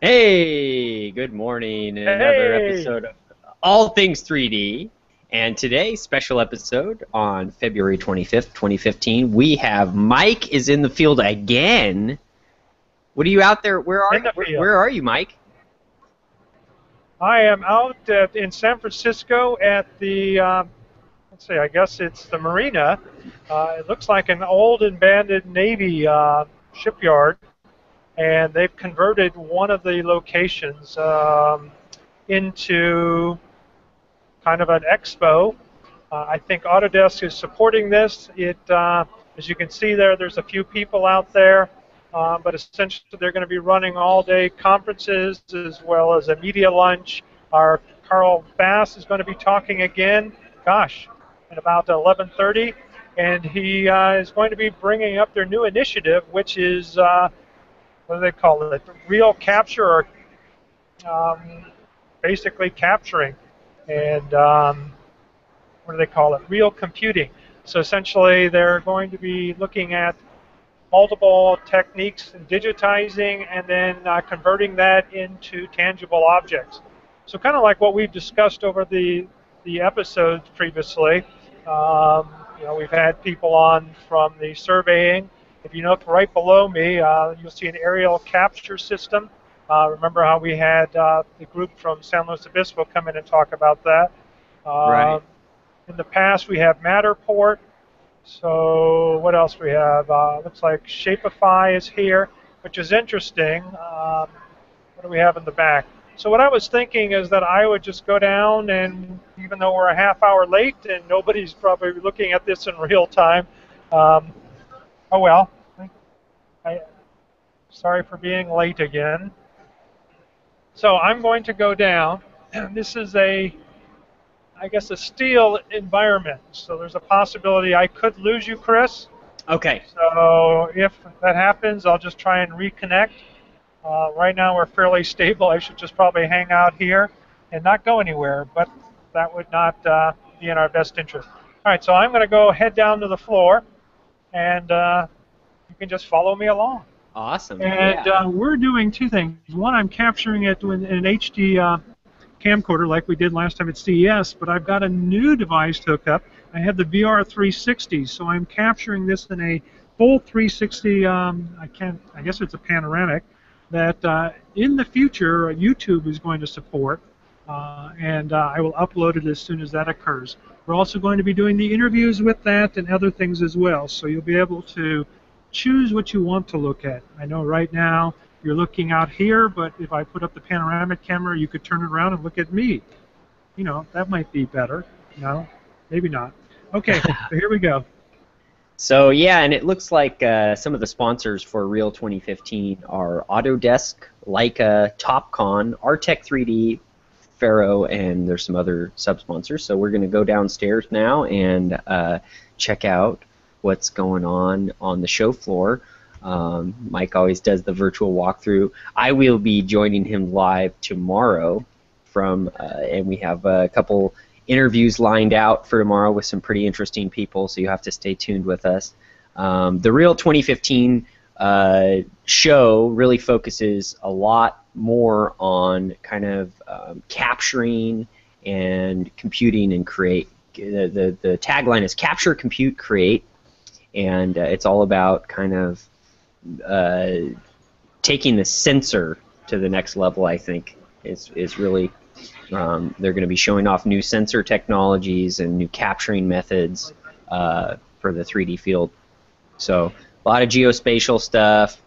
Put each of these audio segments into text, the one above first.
Hey, good morning. Another Hey. episode of All Things 3D. And today, special episode on February 25th, 2015. We have Mike is in the field again. What are you out there? Where are the where, where are you, Mike? I am out at, in San Francisco at the, um, let's see, I guess it's the marina. Uh, it looks like an old and abandoned Navy uh, shipyard, and they've converted one of the locations um, into kind of an expo. Uh, I think Autodesk is supporting this. It, uh, as you can see there, there's a few people out there. Uh, but essentially, they're going to be running all-day conferences as well as a media lunch. Our Carl Bass is going to be talking again. Gosh, at about 11:30, and he uh, is going to be bringing up their new initiative, which is uh, what do they call it? Real capture, or um, basically capturing, and um, what do they call it? Real computing. So essentially, they're going to be looking at multiple techniques in digitizing and then uh, converting that into tangible objects. So kind of like what we've discussed over the the episodes previously. Um, you know, we've had people on from the surveying. If you look right below me, uh, you'll see an aerial capture system. Uh, remember how we had uh, the group from San Luis Obispo come in and talk about that. Um, Right. In the past, we have Matterport. So what else we have? Uh, looks like Shapify is here, which is interesting. Um, what do we have in the back? So what I was thinking is that I would just go down and even though we're a half hour late and nobody's probably looking at this in real time, um, oh well. I, sorry for being late again. So I'm going to go down. This is a I guess a steel environment. So there's a possibility I could lose you, Chris. Okay. So if that happens, I'll just try and reconnect. Uh, right now we're fairly stable. I should just probably hang out here and not go anywhere, but that would not uh, be in our best interest. All right, so I'm going to go head down to the floor, and uh, you can just follow me along. Awesome. And yeah. uh, we're doing two things. One, I'm capturing it in an HD uh, camcorder like we did last time at CES, but I've got a new device to hook up. I have the VR 360, so I'm capturing this in a full 360. Um, I can't. I guess it's a panoramic that uh, in the future uh, YouTube is going to support, uh, and uh, I will upload it as soon as that occurs. We're also going to be doing the interviews with that and other things as well, so you'll be able to choose what you want to look at. I know right now you're looking out here, but if I put up the panoramic camera, you could turn it around and look at me. You know, that might be better. No, maybe not. Okay, so here we go. So yeah, and it looks like uh, some of the sponsors for Real 2015 are Autodesk, Leica, TopCon, Artec 3D, Faro, and there's some other sub-sponsors. So we're going to go downstairs now and uh, check out what's going on on the show floor. Um, Mike always does the virtual walkthrough. I will be joining him live tomorrow from, uh, and we have a couple interviews lined out for tomorrow with some pretty interesting people, so you have to stay tuned with us. Um, the Real 2015 uh, show really focuses a lot more on kind of um, capturing and computing and create. The, the, the tagline is capture, compute, create, and uh, it's all about kind of uh, taking the sensor to the next level. I think is is really um, they're going to be showing off new sensor technologies and new capturing methods uh, for the 3D field. So a lot of geospatial stuff.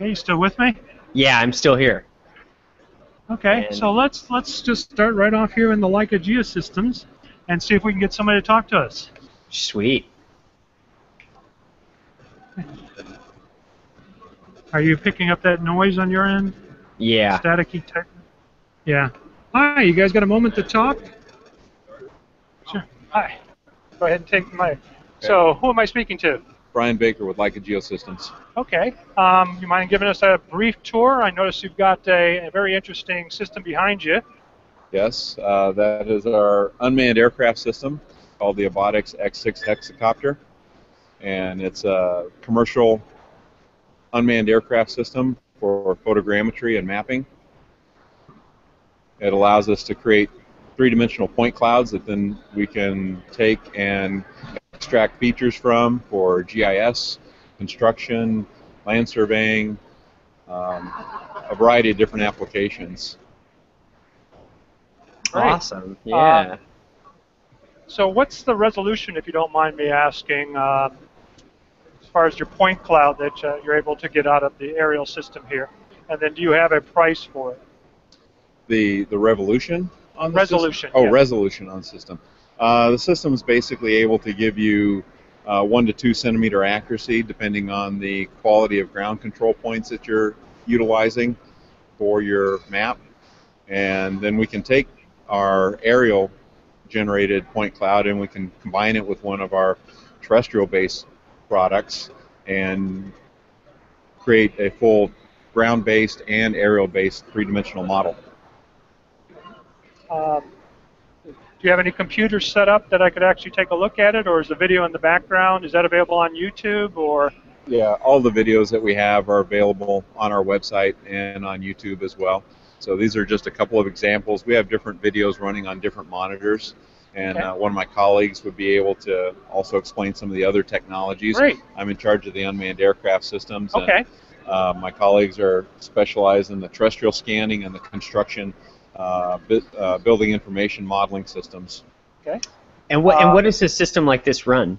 Are you still with me? Yeah, I'm still here. Okay, And- so let's let's just start right off here in the Leica Geosystems and see if we can get somebody to talk to us. Sweet. Are you picking up that noise on your end? Yeah. Staticky tech. Yeah. Hi, you guys got a moment to talk? Sure. Hi. Go ahead and take the mic. So, who am I speaking to? Brian Baker with Leica Geosystems. Okay. Um, you mind giving us a brief tour? I notice you've got a, a very interesting system behind you. Yes, uh, that is our unmanned aircraft system called the Aibotix X6 hexacopter, and it's a commercial unmanned aircraft system for photogrammetry and mapping. It allows us to create three-dimensional point clouds that then we can take and extract features from for GIS, construction, land surveying, um, a variety of different applications. Great. Awesome. Yeah. So what's the resolution, if you don't mind me asking, um, as far as your point cloud that uh, you're able to get out of the aerial system here? And then do you have a price for it? The the revolution on the Resolution, System? Oh, yeah. resolution on system. Uh, the system is basically able to give you uh, one to two centimeter accuracy, depending on the quality of ground control points that you're utilizing for your map. And then we can take our aerial generated point cloud and we can combine it with one of our terrestrial based products and create a full ground based and aerial based three dimensional model. Um, do you have any computers set up that I could actually take a look at it, or is the video in the background? Is that available on YouTube, or Yeah, all the videos that we have are available on our website and on YouTube as well. So these are just a couple of examples. We have different videos running on different monitors, and Okay. uh, one of my colleagues would be able to also explain some of the other technologies. Great. I'm in charge of the unmanned aircraft systems. and, okay? uh, my colleagues are specialized in the terrestrial scanning and the construction, uh, bu- uh, building information modeling systems. Okay. And what and Uh, what does a system like this run?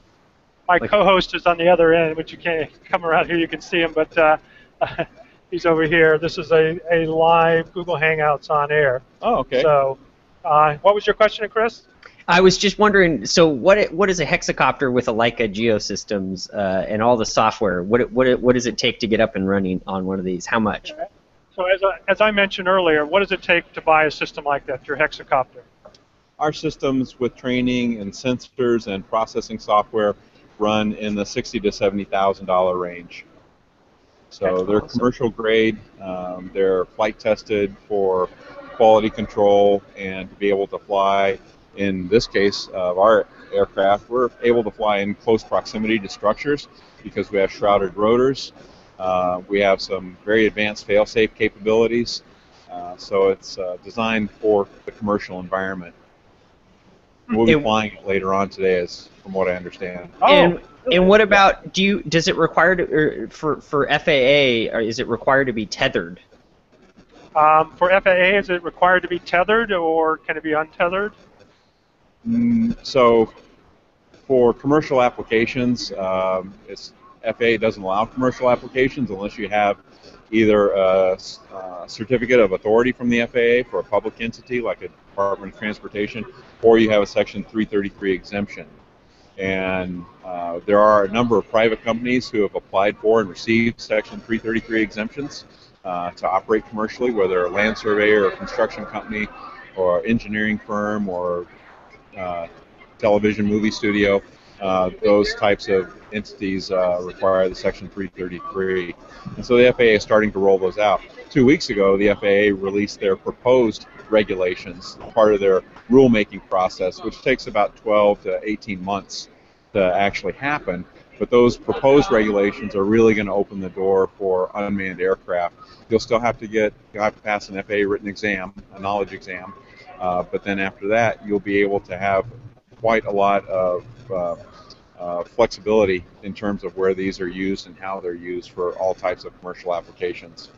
My Like- co-host is on the other end, which you can't come around here. You can see him, but uh, he's over here. This is a, a live Google Hangouts on air. Oh, okay. So, uh, what was your question, Chris? I was just wondering. So, what it- what is a hexacopter with a Leica Geosystems uh, and all the software? What it- what it- what does it take to get up and running on one of these? How much? So, as I, as I mentioned earlier, what does it take to buy a system like that, your hexacopter? Our systems with training and sensors and processing software run in the sixty to seventy thousand dollar range. So That's they're awesome. commercial grade. Um, they're flight tested for quality control and to be able to fly. In this case of our aircraft, we're able to fly in close proximity to structures because we have shrouded rotors. Uh, we have some very advanced fail-safe capabilities. Uh, so it's uh, designed for the commercial environment. We'll be And- flying it later on today, as from what I understand. Oh, and and what about do you does it require to or for for FAA or is it required to be tethered? Um, for FAA, is it required to be tethered or can it be untethered? Mm, so, for commercial applications, um, it's, FAA doesn't allow commercial applications unless you have either a, uh certificate of authority from the FAA for a public entity like a Department of Transportation, or you have a Section 333 exemption. And uh, there are a number of private companies who have applied for and received Section 333 exemptions uh, to operate commercially, whether a land surveyor or construction company or engineering firm or uh, television movie studio. Uh, those types of entities uh, require the Section 333. And so the FAA is starting to roll those out. Two weeks ago, the FAA released their proposed regulations, part of their rulemaking process, which takes about 12 to 18 months to actually happen. But those proposed regulations are really going to open the door for unmanned aircraft. You'll still have to get, you'll have to pass an FAA written exam, a knowledge exam, uh, but then after that, you'll be able to have quite a lot of uh, uh, flexibility in terms of where these are used and how they're used for all types of commercial applications.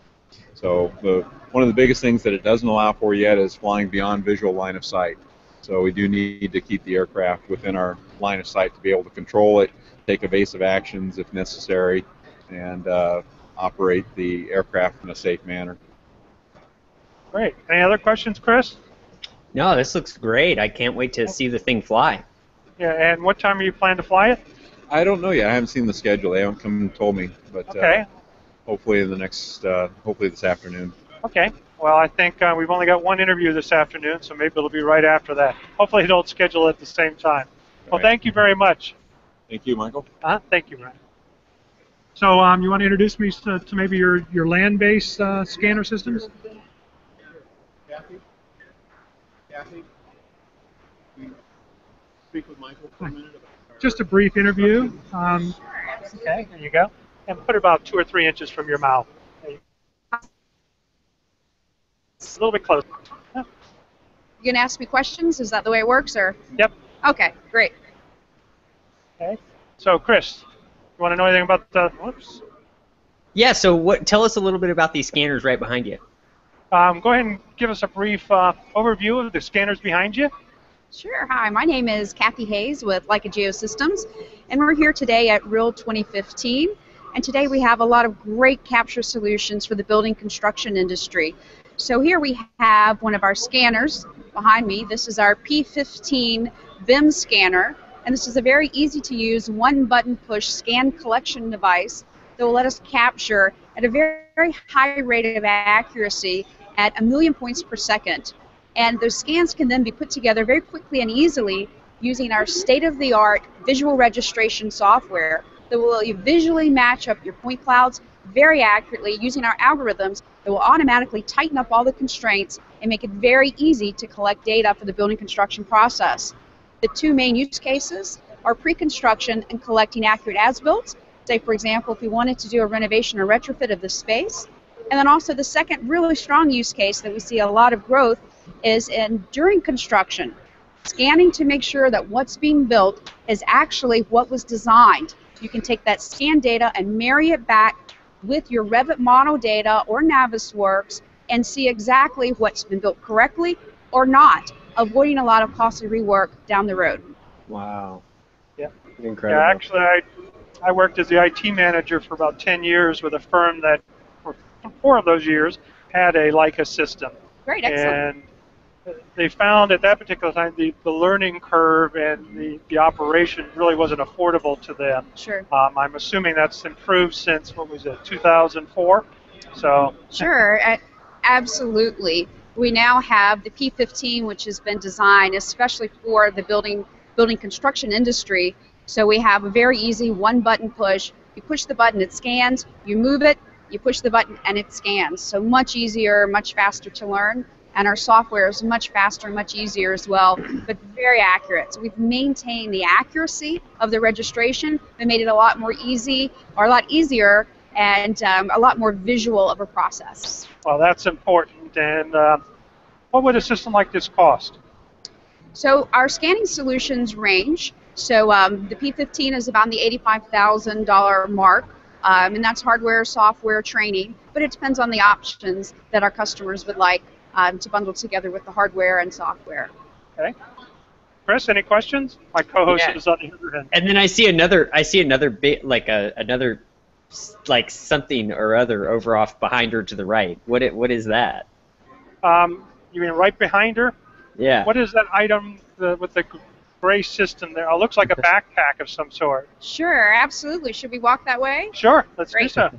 So the, one of the biggest things that it doesn't allow for yet is flying beyond visual line of sight. So we do need to keep the aircraft within our line of sight to be able to control it, take evasive actions if necessary, and uh, operate the aircraft in a safe manner. Great. Any other questions, Chris? No, this looks great. I can't wait to see the thing fly. Yeah, and what time are you planning to fly it? I don't know yet. I haven't seen the schedule. They haven't come and told me, but Okay. uh, hopefully in the next, uh, hopefully this afternoon. Okay. Well, I think uh, we've only got one interview this afternoon, so maybe it'll be right after that. Hopefully, they don't schedule it at the same time. Well, Right. thank you very much. Thank you, Michael. Uh, thank you, Ryan. So, um, you want to introduce me to, to maybe your, your land-based uh, scanner systems? Kathy? Kathy? Speak with Michael for a minute about Just a brief interview. Um, okay, there you go. and put it about two or three inches from your mouth. Little bit closer. You gonna ask me questions? Is that the way it works, or? Yep. Okay, great. Okay. So, Chris, you want to know anything about the? Whoops. Yeah. So what? Tell us a little bit about these scanners right behind you. Um, go ahead and give us a brief uh, overview of the scanners behind you. Sure. Hi, my name is Kathy Hayes with Leica Geosystems, and we're here today at REAL 2015. And today we have a lot of great capture solutions for the building construction industry. So here we have one of our scanners behind me. This is our P15 BIM scanner, and this is a very easy to use one button push scan collection device that will let us capture at a very, very high rate of accuracy at a million points per second. And those scans can then be put together very quickly and easily using our state-of-the-art visual registration software that will visually match up your point clouds very accurately using our algorithms that will automatically tighten up all the constraints and make it very easy to collect data for the building construction process. The two main use cases are pre-construction and collecting accurate as-built. Say, for example, if we wanted to do a renovation or retrofit of the space. And then also the second really strong use case that we see a lot of growth is in during construction, scanning to make sure that what's being built is actually what was designed. You can take that scan data and marry it back with your Revit model data or Navisworks and see exactly what's been built correctly or not, avoiding a lot of costly rework down the road. Wow. Yeah. Incredible. Yeah, actually, I, I worked as the IT manager for about 10 years with a firm that, for four of those years, had a Leica system. Great, excellent. And they found at that particular time the, the learning curve and the, the operation really wasn't affordable to them. Sure. Um, I'm assuming that's improved since, what was it, 2004? So, Sure, absolutely. We now have the P15, which has been designed especially for the building building construction industry. So we have a very easy one button push. You push the button, it scans. You move it, you push the button, and it scans. So much easier, much faster to learn. And our software is much faster and much easier as well, but very accurate. So we've maintained the accuracy of the registration and made it a lot more easy, or a lot easier, and um, a lot more visual of a process. well, that's important. And uh, what would a system like this cost? So our scanning solutions range. So um, the P15 is about the $85,000 mark, um, and that's hardware, software, training. But it depends on the options that our customers would like um, to bundle together with the hardware and software. Okay. Chris, any questions? My co-host Yeah. is on the other end. And then I see another. I see another bit like a another like something or other over off behind her to the right. What it, what is that? Um, you mean right behind her? Yeah. What is that item the, with the gray system there? Oh, it looks like a backpack of some sort. Sure, absolutely. Should we walk that way? Sure, let's do Great. so.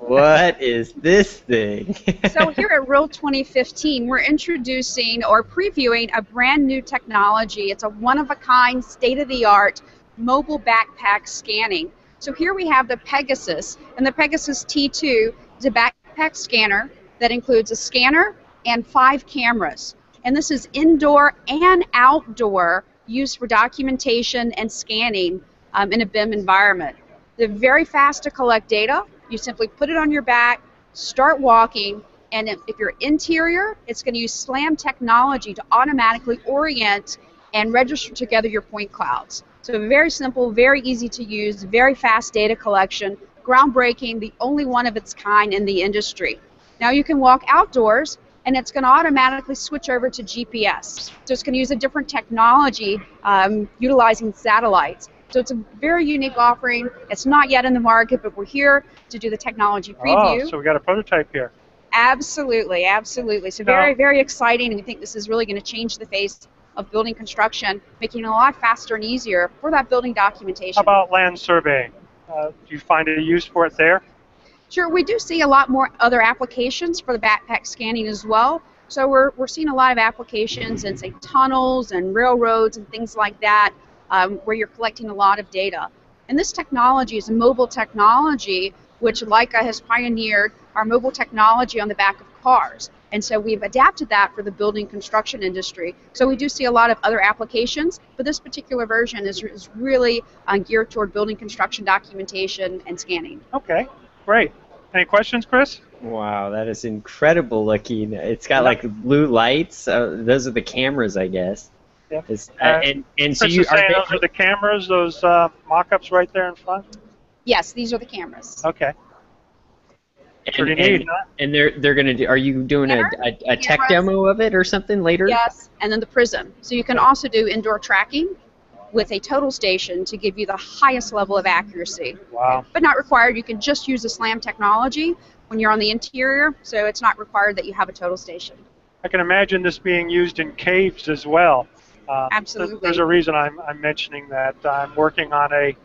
What is this thing? so here at REAL 2015, we're introducing or previewing a brand new technology. It's a one-of-a-kind, state-of-the-art mobile backpack scanning. So here we have the Pegasus, and the Pegasus T2 is a backpack scanner that includes a scanner and five cameras. And this is indoor and outdoor used for documentation and scanning um, in a BIM environment. They're very fast to collect data. You simply put it on your back, start walking, and if, if you're interior, it's going to use SLAM technology to automatically orient and register together your point clouds. So very simple, very easy to use, very fast data collection, groundbreaking, the only one of its kind in the industry. Now you can walk outdoors and it's going to automatically switch over to GPS. So it's going to use a different technology um, utilizing satellites. So it's a very unique offering. It's not yet in the market, but we're here to do the technology preview. Oh, so we got a prototype here. Absolutely, absolutely. So very, very exciting, and we think this is really going to change the face of building construction, making it a lot faster and easier for that building documentation. How about land surveying? Uh, do you find a use for it there? Sure, we do see a lot more other applications for the backpack scanning as well. So we're, we're seeing a lot of applications in, say, tunnels and railroads and things like that, um, where you're collecting a lot of data. And this technology is a mobile technology, which Leica has pioneered our mobile technology on the back of cars. And so we've adapted that for the building construction industry. So we do see a lot of other applications, but this particular version is, is really uh, geared toward building construction documentation and scanning. Okay, great. Any questions, Chris? Wow, that is incredible looking. It's got like blue lights. Uh, those are the cameras, I guess. Yep. It's- Uh, uh, and and so you, are saying those are the cameras, those uh, mock-ups right there in front? Yes, these are the cameras. Okay, and, pretty and, neat, huh? and they're they're gonna do. Are you doing a, a, a tech Cameras. demo of it or something later? Yes, and then the prism. So you can also do indoor tracking with a total station to give you the highest level of accuracy. Wow. But not required. You can just use the SLAM technology when you're on the interior, so it's not required that you have a total station. I can imagine this being used in caves as well. Uh, Absolutely. There's a reason I'm, I'm mentioning that. I'm working on a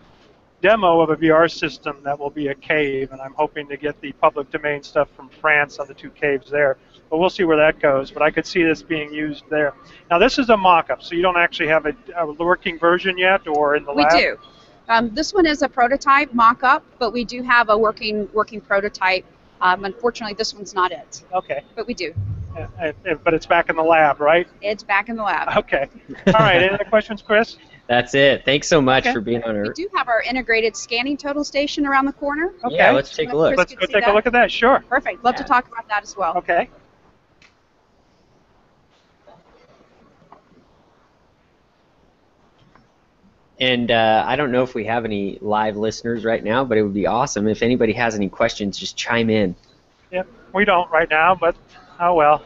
demo of a VR system that will be a cave, and I'm hoping to get the public domain stuff from France on the two caves there. But we'll see where that goes. But I could see this being used there. Now, this is a mock-up, so you don't actually have a, a working version yet, or in the We lab. We do. Um, this one is a prototype mock-up, but we do have a working working prototype. Um, unfortunately, this one's not it, Okay, but we do. Uh, uh, uh, but it's back in the lab, right? It's back in the lab. Okay. All right. Any other questions, Chris? That's it. Thanks so much Okay. for being on We our. do have our integrated scanning total station around the corner. Okay. Yeah, let's take a look. Let's go can see take a look at that. Sure. Perfect. Love to talk about that as well. Okay. And uh, I don't know if we have any live listeners right now, but it would be awesome if anybody has any questions, just chime in. Yep. We don't right now, but oh well.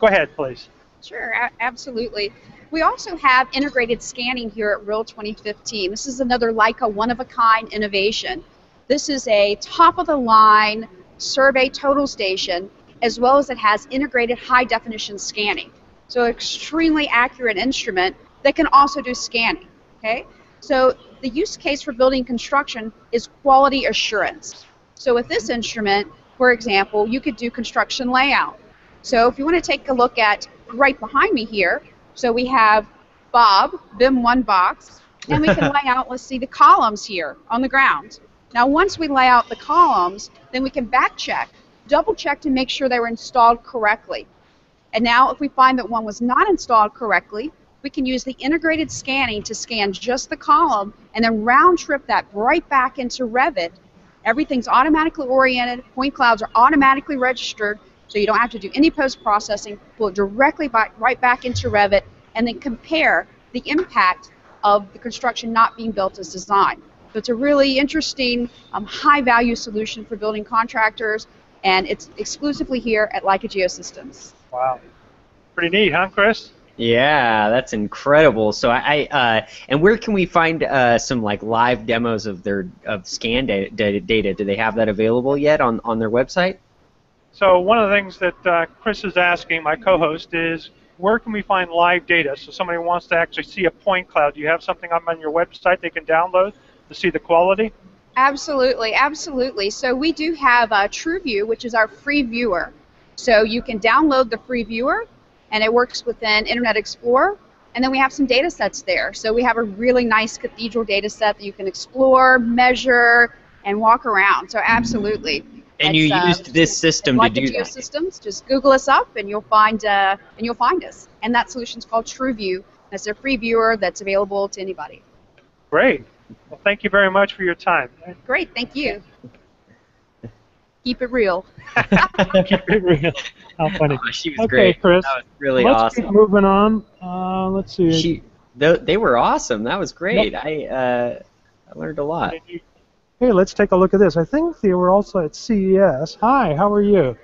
Go ahead, please. Sure, absolutely. We also have integrated scanning here at Real 2015. This is another Leica one-of-a-kind innovation. This is a top-of-the-line survey total station, as well as it has integrated high-definition scanning. So extremely accurate instrument that can also do scanning. Okay, so the use case for building construction is quality assurance. So with this instrument, for example, you could do construction layout. So if you want to take a look at right behind me here, so we have Bob, BIM one box, and we can lay out, let's see, the columns here on the ground. Now once we lay out the columns, then we can back check, double check to make sure they were installed correctly. And now if we find that one was not installed correctly, we can use the integrated scanning to scan just the column and then round trip that right back into Revit. Everything's automatically oriented, point clouds are automatically registered, so you don't have to do any post-processing, pull it directly back, right back into Revit, and then compare the impact of the construction not being built as designed. So it's a really interesting, um, high-value solution for building contractors, and it's exclusively here at Leica Geosystems. Wow. Pretty neat, huh, Chris? Yeah, that's incredible. So I, I uh, and where can we find uh, some like live demos of their of scan data, data, data? Do they have that available yet on, on their website? So one of the things that uh, Chris is asking, my co-host, is where can we find live data? So somebody wants to actually see a point cloud. Do you have something up on your website they can download to see the quality? Absolutely, absolutely. So we do have uh, TruView, which is our free viewer. So you can download the free viewer, and it works within Internet Explorer. And then we have some data sets there. So we have a really nice cathedral data set that you can explore, measure, and walk around. So absolutely. And you It's, uh, used this system to like do the that. Geosystems, just Google us up, and you'll find uh, and you'll find us. And that solution is called TruView. It's a free viewer that's available to anybody. Great. Well, thank you very much for your time. Great, thank you. Keep it real. Keep it real. How funny. Oh, she was Okay, great. Chris. That was really Let's awesome. keep moving on. Uh, let's see. She, they, they were awesome. That was great. I uh, I learned a lot. Hey, let's take a look at this. I think they were also at CES. Hi, how are you?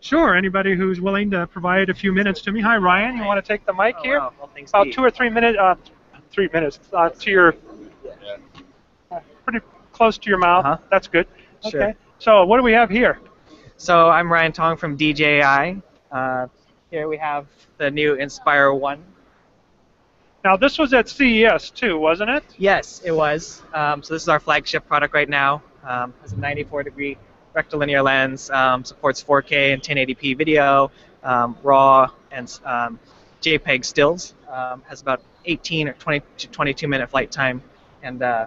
Sure. Anybody who's willing to provide a few minutes to me. Hi, Ryan. You want to take the mic here? Oh, Well, thanks, About two or three minutes. Uh, three minutes uh, to your. uh, pretty close to your mouth. Uh-huh. That's good. Sure. Okay. So what do we have here? So I'm Ryan Tong from DJI. Uh, here we have the new Inspire One. Now this was at CES too, wasn't it? Yes, it was. Um, so this is our flagship product right now. Um, has a 94 degree rectilinear lens, um, supports 4K and 1080p video, um, RAW and um, JPEG stills. Um, has about 18 or 20 to 22 minute flight time, and uh,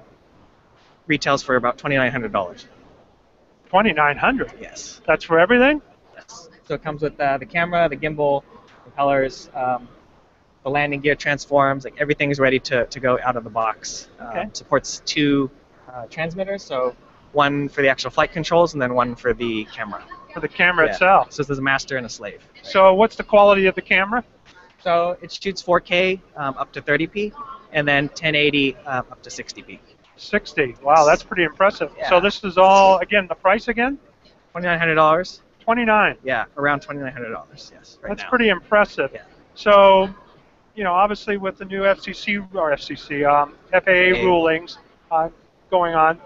retails for about $2,900. 2900. Yes. That's for everything. Yes. So it comes with uh, the camera, the gimbal, propellers, um, the landing gear transforms. Like everything's ready to, to go out of the box. Okay. Um, supports two uh, transmitters, so one for the actual flight controls and then one for the camera. For the camera Yeah. itself. So there's a master and a slave. So what's the quality of the camera? So it shoots 4K um, up to 30p, and then 1080 um, up to 60p. 60. Wow, that's pretty impressive. So this is all again the price again? $2,900. 29. Yeah, around $2,900. Yes, right That's now. pretty impressive. Yeah. So, you know, obviously with the new FCC or FCC um, FAA rulings uh, going on,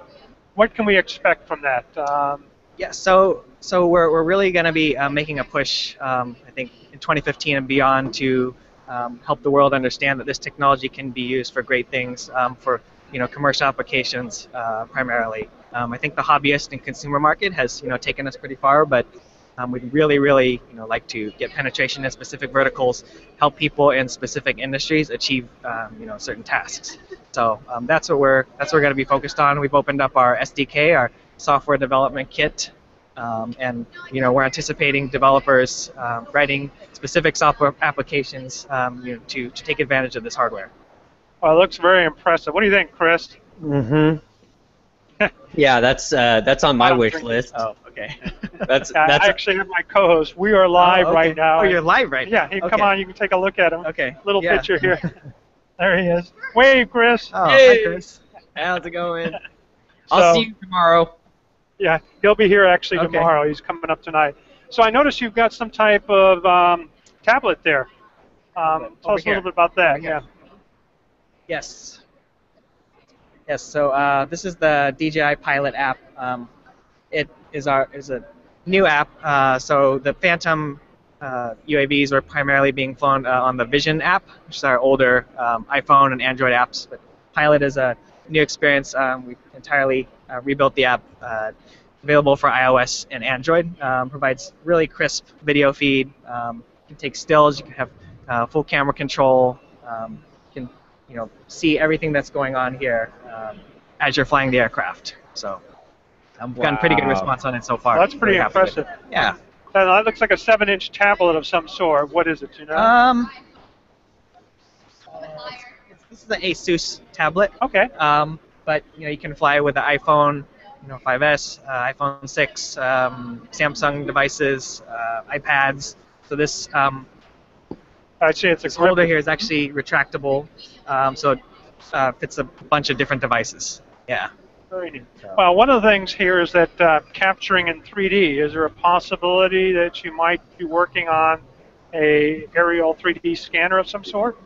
what can we expect from that? Um, Yeah, so so we're, we're really going to be uh, making a push, um, I think, in 2015 and beyond to um, help the world understand that this technology can be used for great things um, for you know commercial applications uh, primarily. Um, I think the hobbyist and consumer market has you know taken us pretty far, but um, we'd really really you know like to get penetration in specific verticals, help people in specific industries achieve um, you know certain tasks. So um, that's what we're that's what we're going to be focused on. We've opened up our SDK, our software development kit, um, and you know we're anticipating developers um, writing specific software applications um, you know, to, to take advantage of this hardware. well, it looks very impressive. What do you think, Chris? Mm-hmm. Yeah, that's uh, that's on my wish list. Oh, okay. That's I that's actually have my co-host. We are live Oh, okay. right now. Oh, you're live right yeah, now. Yeah, okay. come on, you can take a look at him. Okay. Little yeah. picture here. There he is. Wave, Chris. Oh, Hey. hi, Chris. how's it going? So- I'll see you tomorrow. Yeah, he'll be here actually Okay. tomorrow. He's coming up tonight. So I noticed you've got some type of um, tablet there. Um, tell Over us a little bit about that. Yeah. Yes. Yes. So uh, this is the DJI Pilot app. Um, it is our is a new app. Uh, so the Phantom uh, UAVs were primarily being flown uh, on the Vision app, which is our older um, iPhone and Android apps. But Pilot is a new experience. Um, we entirely uh, rebuilt the app. Uh, available for iOS and Android. Um, provides really crisp video feed. Um, you can take stills. You can have full camera control. Um, you know see everything that's going on here um, as you're flying the aircraft. So I've gotten pretty good response on it so far. Well, that's pretty Very impressive. Yeah. That looks like a seven-inch tablet of some sort. What is it? You know? Um, it's, this is an ASUS tablet. okay. Um, but you know you can fly with the iPhone, you know 5s, uh, iPhone 6, um, Samsung devices, uh, iPads. So this um, I see. It's a this holder here is actually retractable, um, so it uh, fits a bunch of different devices. Yeah. Very neat. Well, one of the things here is that uh, capturing in 3D. Is there a possibility that you might be working on a aerial 3D scanner of some sort?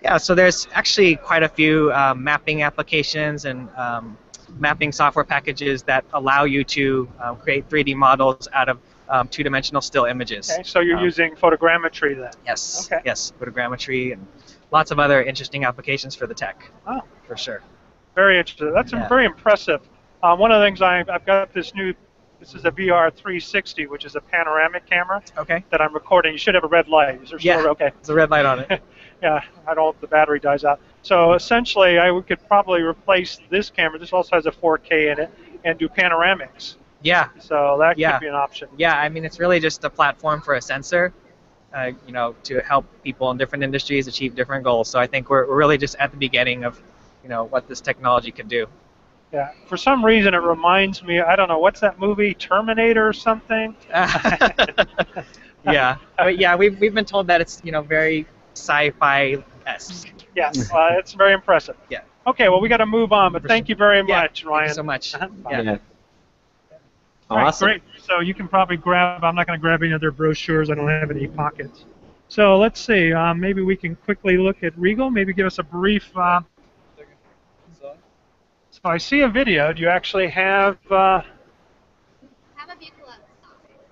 Yeah, so there's actually quite a few um, mapping applications and um, mapping software packages that allow you to um, create 3D models out of um, two-dimensional still images. Okay, so you're Um, using photogrammetry then. Yes. Okay. Yes, photogrammetry and lots of other interesting applications for the tech. Oh. For sure. Very interesting. That's Yeah. very impressive. Uh, one of the things I, I've got this new, this is a VR 360, which is a panoramic camera Okay. that I'm recording. You should have a red light. Is there Yeah. still okay? There's a red light on it. yeah, I don't. The battery dies out. So essentially, I could probably replace this camera. This also has a 4K in it, and do panoramics. Yeah. So that Yeah. could be an option. Yeah. I mean, it's really just a platform for a sensor. Uh, you know, to help people in different industries achieve different goals. So I think we're, we're really just at the beginning of, you know, what this technology could do. Yeah. For some reason, it reminds me. I don't know what's that movie, Terminator or something. yeah, but yeah, we've, we've been told that it's you know very sci-fi-esque. Yes, uh, it's very impressive. Yeah. Okay, well, we got to move on, but For thank sure. you very Yeah, much, Thank Ryan. you so much. Uh-huh. Yeah. Yeah. All right, Awesome. great. So you can probably grab. I'm not going to grab any other brochures. I don't have any pockets. So let's see. Um, maybe we can quickly look at Riegl. Maybe give us a brief. Uh, so I see a video. Do you actually have? Uh, Have a vehicle outside.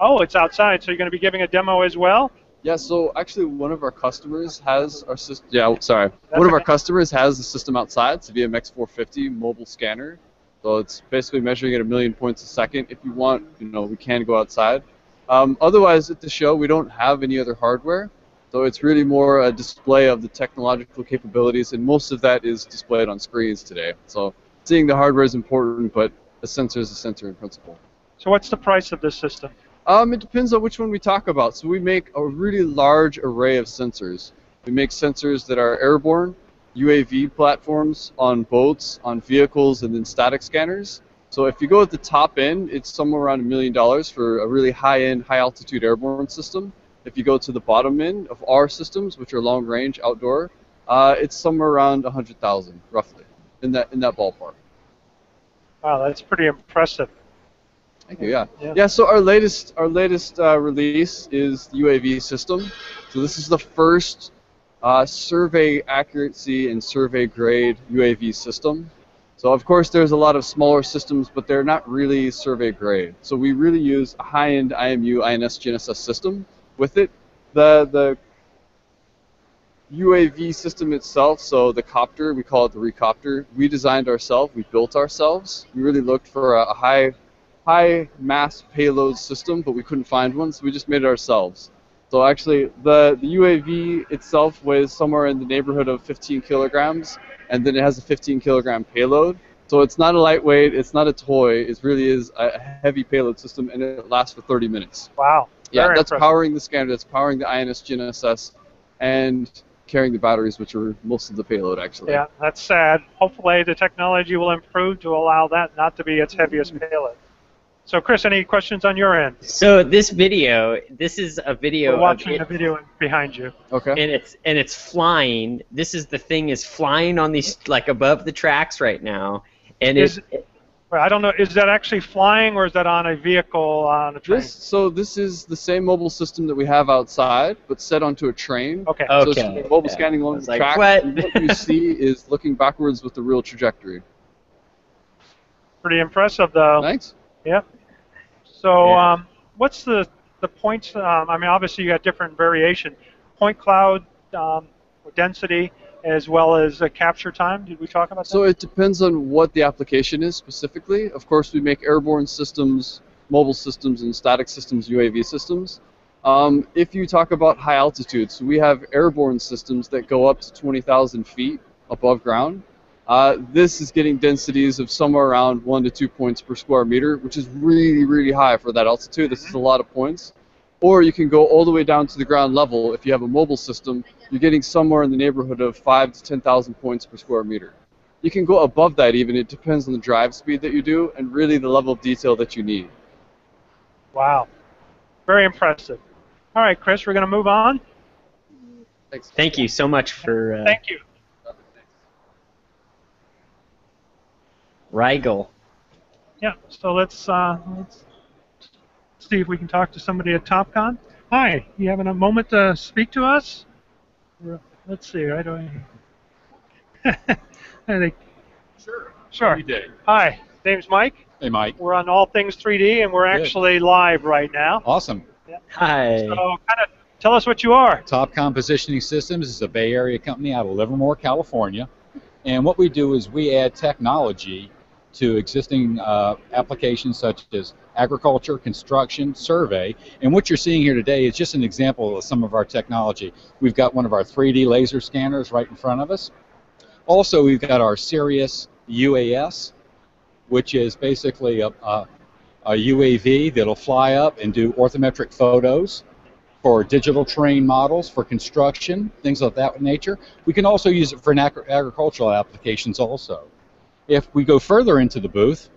oh, it's outside. So you're going to be giving a demo as well. Yeah, so actually one of our customers has our system. Yeah, sorry. one of our customers has the system outside. It's a VMX450 mobile scanner. So it's basically measuring at a million points a second. If you want, you know, we can go outside. Um, otherwise, at the show, we don't have any other hardware. So it's really more a display of the technological capabilities, and most of that is displayed on screens today. So seeing the hardware is important, but a sensor is a sensor in principle. So what's the price of this system? Um, it depends on which one we talk about. So we make a really large array of sensors. We make sensors that are airborne, UAV platforms, on boats, on vehicles, and then static scanners. So if you go at the top end, it's somewhere around a million dollars for a really high-end, high-altitude airborne system. If you go to the bottom end of our systems, which are long-range outdoor, uh, it's somewhere around a hundred thousand, roughly, in that in that ballpark. Wow, that's pretty impressive. Thank you. Yeah. Yeah. Yeah. so our latest our latest uh, release is the UAV system. So this is the first uh, survey accuracy and survey grade UAV system. So of course there's a lot of smaller systems, but they're not really survey grade. So we really use a high-end IMU INS GNSS system with it. The the UAV system itself, so the copter, we call it the RiCOPTER, we designed ourselves, we built ourselves. We really looked for a, high high mass payload system, but we couldn't find one, so we just made it ourselves. So actually, the, the UAV itself weighs somewhere in the neighborhood of 15 kilograms, and then it has a 15 kilogram payload. So it's not a lightweight, it's not a toy, it really is a heavy payload system, and it lasts for 30 minutes. Wow. Yeah, Very that's impressive. powering the scanner, that's powering the INS GNSS, and carrying the batteries, which are most of the payload actually. Yeah, that's sad. Hopefully the technology will improve to allow that not to be its heaviest payload. So Chris, any questions on your end? So this video, this is a video We're of watching it, the video behind you. Okay. and it's and it's flying. This is the thing is flying on these like above the tracks right now, and Is- it, I don't know. Is that actually flying or is that on a vehicle on a train? This so this is the same mobile system that we have outside, but set onto a train. Okay. So it's Okay, mobile yeah. scanning along the like, track. what? what you see is looking backwards with the real trajectory. Pretty impressive, though. Thanks. Yep. So, Yeah. um, what's the the points? Um, I mean, obviously you got different variation. Point cloud um, density as well as uh, capture time. Did we talk about that? So it depends on what the application is specifically. Of course, we make airborne systems, mobile systems, and static systems, UAV systems. Um, if you talk about high altitudes, we have airborne systems that go up to 20,000 feet above ground. Uh, this is getting densities of somewhere around one to two points per square meter, which is really, really high for that altitude. This is a lot of points. Or you can go all the way down to the ground level. If you have a mobile system, you're getting somewhere in the neighborhood of five to 10,000 points per square meter. You can go above that even. It depends on the drive speed that you do and really the level of detail that you need. Wow. Very impressive. All right, Chris, we're going to move on. Thanks. thank you so much for uh, Thank you. Riegl. Yeah. So let's uh, let's see if we can talk to somebody at TopCon. Hi. You having a moment to speak to us? Let's see. Right away. I think. Sure. Sure. Any day. Hi. Name's Mike. Hey, Mike. We're on All Things 3D, and we're Good. actually live right now. Awesome. Hi. So, kind of tell us what you are. Topcon Positioning Systems is a Bay Area company out of Livermore, California. And what we do is we add technology to existing uh, applications such as agriculture, construction, survey. And what you're seeing here today is just an example of some of our technology. We've got one of our 3D laser scanners right in front of us. Also, we've got our Sirius UAS, which is basically a, a, a UAV that'll fly up and do orthometric photos for digital terrain models, for construction, things of that nature. We can also use it for agricultural applications also. If we go further into the booth,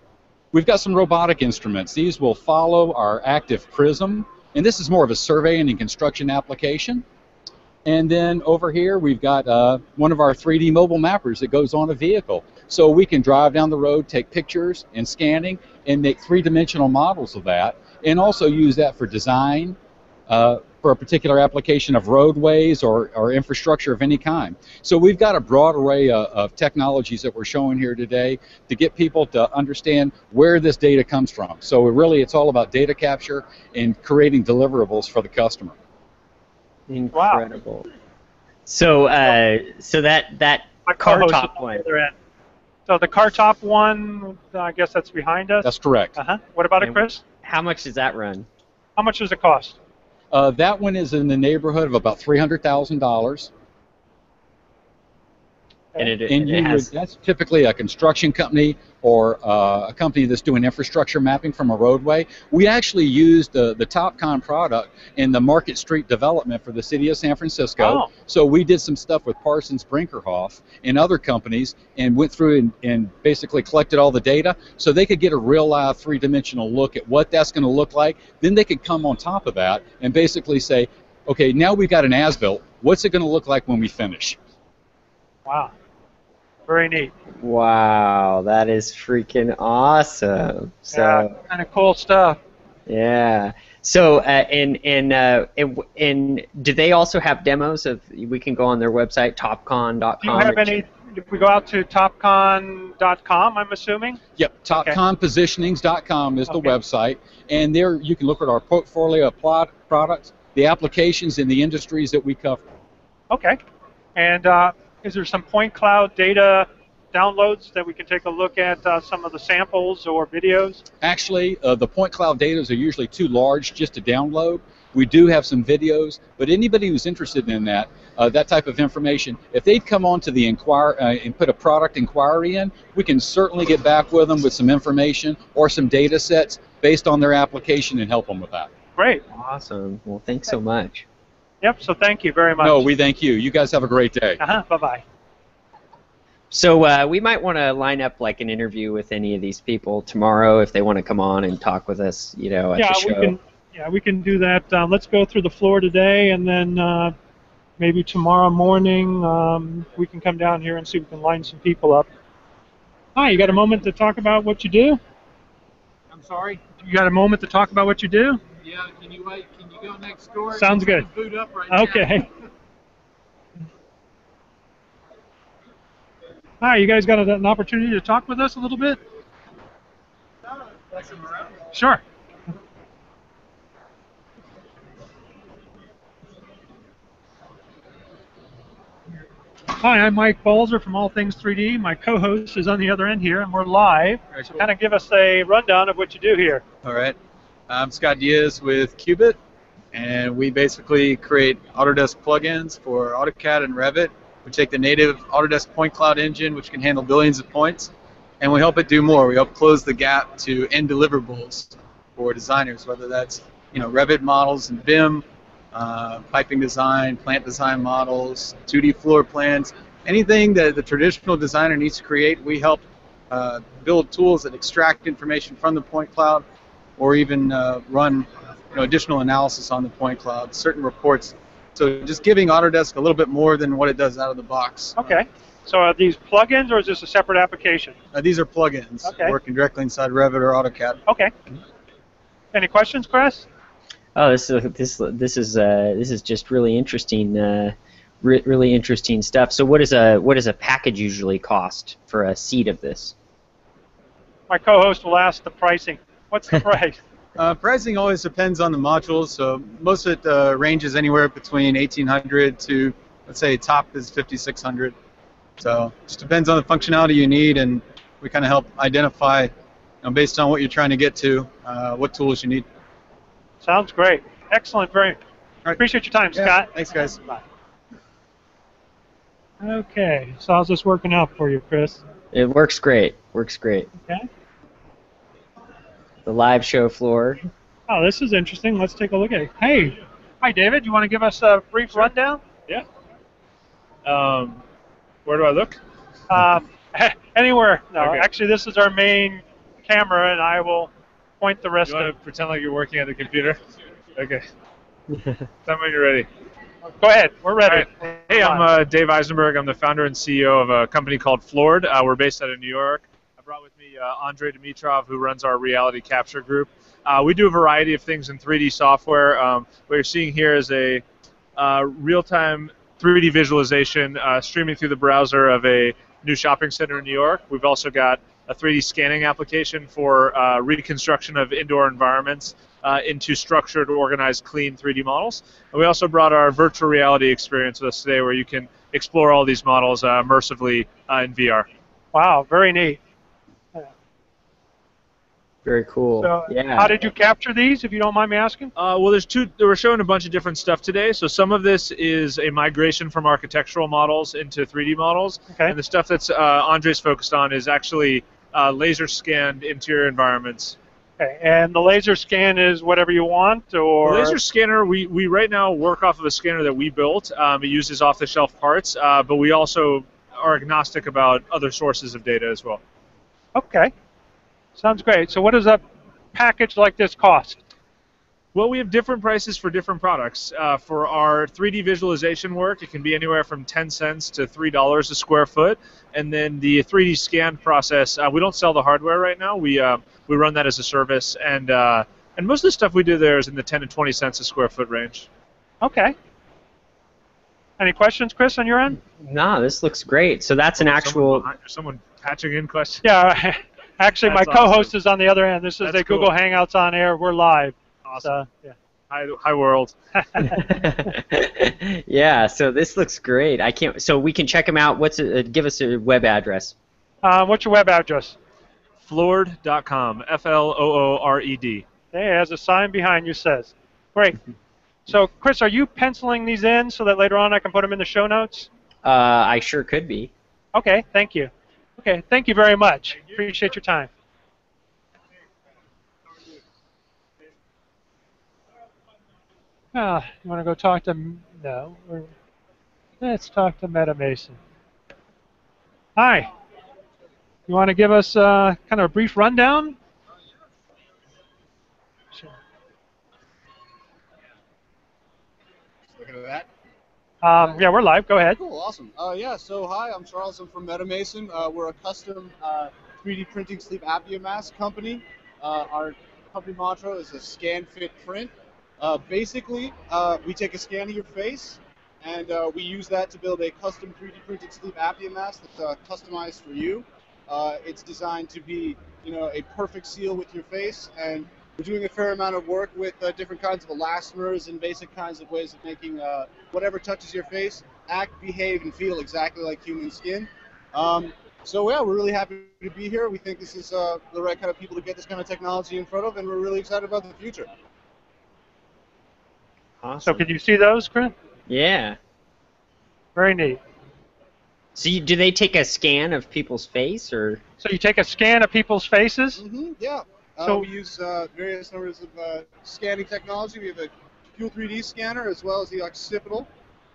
we've got some robotic instruments. These will follow our active prism, and this is more of a surveying and construction application. And then over here, we've got uh, one of our 3D mobile mappers that goes on a vehicle. So we can drive down the road, take pictures and scanning, and make three-dimensional models of that, and also use that for design, uh, for a particular application of roadways or, or infrastructure of any kind. So we've got a broad array of, of technologies that we're showing here today to get people to understand where this data comes from. So really, it's all about data capture and creating deliverables for the customer. Incredible. So, uh, so that that My car top one. the other end. So the car top one, I guess that's behind us. That's correct. Uh huh. What about it, Chris? How much does that run? How much does it cost? Uh, that one is in the neighborhood of about $300,000. And it, And and it would, has that's typically a construction company or uh, a company that's doing infrastructure mapping from a roadway. We actually used the, the TopCon product in the Market Street development for the city of San Francisco. Oh. So we did some stuff with Parsons Brinckerhoff and other companies and went through and, and basically collected all the data so they could get a real live three dimensional look at what that's going to look like. Then they could come on top of that and basically say, okay, now we've got an as built. What's it going to look like when we finish? Wow. Very neat. wow, that is freaking awesome. So yeah, kind of cool stuff. yeah. So uh, and and uh, and, and do they also have demos of? We can go on their website topcon.com. Do you have any? If we go out to topcon.com, I'm assuming. Yep, topconpositionings.com is the Okay. website, and there you can look at our portfolio of plot products, the applications in the industries that we cover. Okay. And uh, is there some point cloud data downloads that we can take a look at uh, some of the samples or videos? Actually, uh, the point cloud data are usually too large just to download. We do have some videos, but anybody who's interested in that, uh, that type of information, if they'd come on to the inquire uh, and put a product inquiry in, we can certainly get back with them with some information or some data sets based on their application and help them with that. Great. Awesome. Well, thanks so much. Yep. So thank you very much. No, we thank you. You guys have a great day. Uh-huh. Bye bye. So uh, we might want to line up like an interview with any of these people tomorrow if they want to come on and talk with us. You know, at Yeah, the we show. can. Yeah, we can do that. Um, let's go through the floor today, and then uh, maybe tomorrow morning um, we can come down here and see if we can line some people up. Hi, you got a moment to talk about what you do? I'm sorry. You got a moment to talk about what you do? Yeah, can you wait? You go next door? Sounds good. Boot up right now. Okay. Hi, you guys got an opportunity to talk with us a little bit? Sure. Hi, I'm Mike Balzer from All Things 3D. My co-host is on the other end here, and we're live. So kind of give us a rundown of what you do here. All right. I'm Scott Diaz with Kubit, and we basically create Autodesk plugins for AutoCAD and Revit. We take the native Autodesk Point Cloud engine, which can handle billions of points, and we help it do more. We help close the gap to end deliverables for designers, whether that's you know Revit models and BIM, uh, piping design, plant design models, 2D floor plans, anything that the traditional designer needs to create. We help uh, build tools that extract information from the point cloud or even uh, run know, additional analysis on the point cloud, certain reports. So just giving Autodesk a little bit more than what it does out of the box. Okay. So are these plugins, or is this a separate application? Uh, these are plugins Okay. working directly inside Revit or AutoCAD. Okay. Any questions, Chris? Oh, this is this this is uh, this is just really interesting. Uh, re- really interesting stuff. So, what is a what does a package usually cost for a seat of this? My co-host will ask the pricing. What's the price? Uh, pricing always depends on the modules. So most of it uh, ranges anywhere between 1800 to let's say top is 5600. So just depends on the functionality you need, and we kind of help identify, you know, based on what you're trying to get to, uh, what tools you need. Sounds great. Excellent. Very. Appreciate your time, Yeah, Scott. Thanks, guys. Bye. Okay. So how's this working out for you, Chris? It works great. Works great. Okay. The live show floor. Oh, this is interesting. Let's take a look at it. Hey. Hi, David. You want to give us a brief rundown? Yeah. Um, where do I look? Um, anywhere. No, Okay. actually, this is our main camera, and I will point the rest You want of. to pretend like you're working at the computer? Okay. Tell me when you're ready. Go ahead. We're ready. All right. Hey, I'm uh, Dave Eisenberg. I'm the founder and CEO of a company called Floored. Uh, we're based out of New York. I brought with me uh, Andre Dimitrov, who runs our reality capture group. Uh, we do a variety of things in 3D software. Um, what you're seeing here is a uh, real-time 3D visualization uh, streaming through the browser of a new shopping center in New York. We've also got a 3D scanning application for uh, reconstruction of indoor environments uh, into structured, organized, clean 3D models. And we also brought our virtual reality experience with us today, where you can explore all these models uh, immersively uh, in VR. Wow, very neat. Very cool. So, yeah. how did you capture these, if you don't mind me asking? Uh, well, there's two. We're showing a bunch of different stuff today. So some of this is a migration from architectural models into 3D models, Okay. and the stuff that's uh, Andre's focused on is actually uh, laser scanned interior environments. Okay. And the laser scan is whatever you want, or The laser scanner, we, we right now work off of a scanner that we built. Um, it uses off-the-shelf parts, uh, but we also are agnostic about other sources of data as well. Okay. Sounds great. So what does a package like this cost? Well, we have different prices for different products. Uh, for our 3D visualization work, it can be anywhere from 10 cents to $3 a square foot. And then the 3D scan process, uh, we don't sell the hardware right now. We, uh, we run that as a service. And, uh, and most of the stuff we do there is in the 10 to 20 cents a square foot range. Okay. Any questions, Chris, on your end? No, this looks great. So that's an actual. Someone, someone patching in questions. Yeah. Actually, my co-host is on the other end. This is That's a Google. Hangouts on air. We're live. Awesome. So, yeah. Hi, hi world. yeah. So this looks great. I can't. So we can check them out. What's a, uh, give us a web address? Uh, what's your web address? Floored.com. F L O O R E D. Hey, as a sign behind you says. Great. So, Chris, are you penciling these in so that later on I can put them in the show notes? Uh, I sure could be. Okay, thank you. Okay, thank you very much. Appreciate your time. Ah, you want to go talk to? No. Let's talk to MetaMason. Hi. You want to give us uh, kind of a brief rundown? Sure. Looking at that. Um, yeah, we're live. Go ahead. Awesome. Uh, yeah, so hi, I'm Charles. I'm from MetaMason. Uh, we're a custom uh, 3D printing sleep apnea mask company. Uh, our company mantra is a scan, fit, print. Uh, basically, uh, we take a scan of your face, and we use that to build a custom 3D printed sleep apnea mask that's customized for you. It's designed to be, you know, a perfect seal with your face, and we're doing a fair amount of work with uh, different kinds of elastomers and basic kinds of ways of making uh, whatever touches your face act, behave, and feel exactly like human skin. Um, so yeah, we're really happy to be here. We think this is uh, the right kind of people to get this kind of technology in front of, and we're really excited about the future. Awesome. So, can you see those, Chris? Yeah. Very neat. So you, do they take a scan of people's face or? So you take a scan of people's faces. Mm-hmm, yeah. Uh, So- we use uh, various numbers of uh, scanning technology. We have a Fuel 3D scanner as well as the Occipital.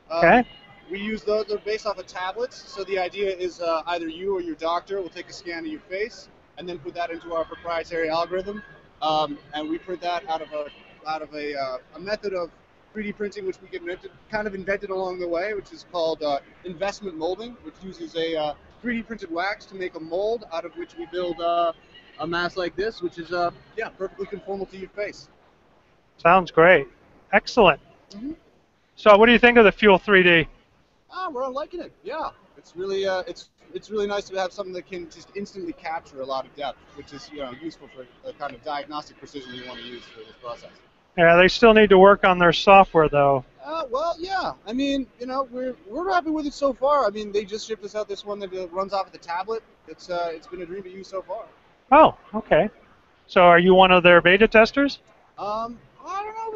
Uh, Okay. We use those. They're based off of tablets. So the idea is uh, either you or your doctor will take a scan of your face and then put that into our proprietary algorithm, um, and we print that out of a out of a, uh, a method of 3D printing which we invented, kind of invented along the way, which is called uh, investment molding, which uses a uh, 3D printed wax to make a mold out of which we build uh, a mask like this, which is uh, yeah perfectly conformal to your face. Sounds great. Excellent. Mhm. So, what do you think of the Fuel 3D? Ah, we're liking it. Yeah, it's really uh, it's it's really nice to have something that can just instantly capture a lot of depth, which is you know useful for the kind of diagnostic precision you want to use for this process. Yeah, they still need to work on their software, though. Uh, well, yeah. I mean, you know, we're we're happy with it so far. I mean, they just shipped us out this one that runs off of the tablet. It's uh, it's been a dream to use so far. Oh, okay. So, are you one of their beta testers? Um,